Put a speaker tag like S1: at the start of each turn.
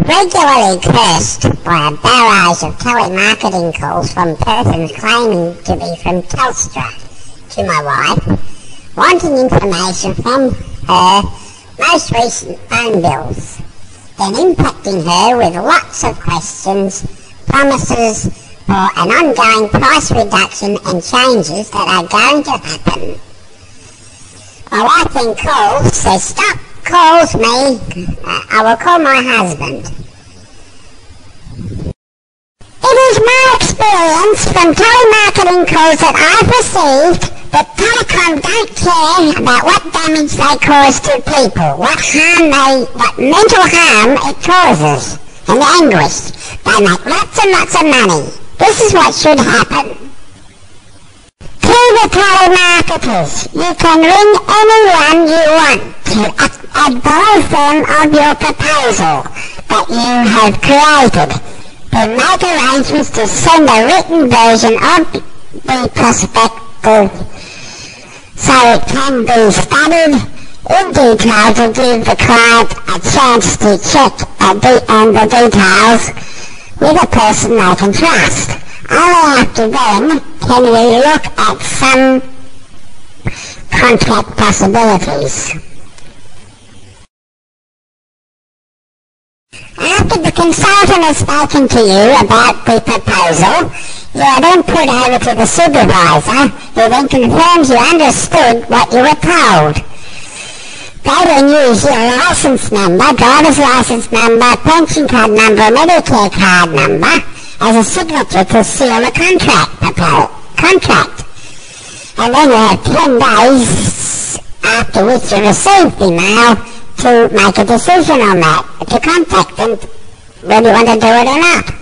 S1: Regularly cursed by a barrage of telemarketing calls from persons claiming to be from Telstra to my wife, wanting information from her most recent phone bills, then impacting her with lots of questions, promises for an ongoing price reduction and changes that are going to happen. My wife then calls, says stop calls me, I will call my husband. It is my experience from telemarketing calls that I've received that Telecom don't care about what damage they cause to people, what harm they, what mental harm it causes, and anguish. They make lots and lots of money. This is what should happen to the telemarketers. You can ring anyone you want to advise them of your proposal that you have created. Then make arrangements to send a written version of the prospectus so it can be studied in detail to give the client a chance to check the, the details with a person they can trust. Only after then can we look at some contract possibilities. After the consultant has spoken to you about the proposal, you are then put over to the supervisor who then confirms you understood what you were told. They then use your license number, driver's license number, pension card number, Medicare card number as a signature to seal a contract contract. And then you have 10 days after which you receive the mail to make a decision on that, to contact them whether you want to do it or not.